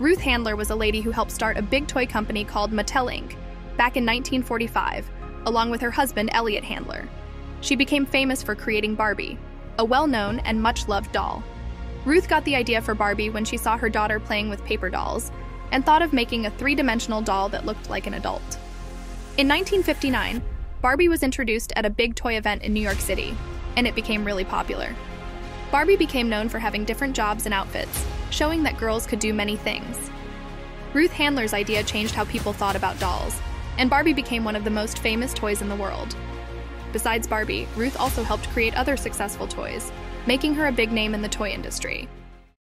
Ruth Handler was a lady who helped start a big toy company called Mattel Inc. back in 1945, along with her husband Elliot Handler. She became famous for creating Barbie, a well known and much loved doll. Ruth got the idea for Barbie when she saw her daughter playing with paper dolls and thought of making a three dimensional doll that looked like an adult. In 1959, Barbie was introduced at a big toy event in New York City, and it became really popular. Barbie became known for having different jobs and outfits, showing that girls could do many things. Ruth Handler's idea changed how people thought about dolls, and Barbie became one of the most famous toys in the world. Besides Barbie, Ruth also helped create other successful toys, making her a big name in the toy industry.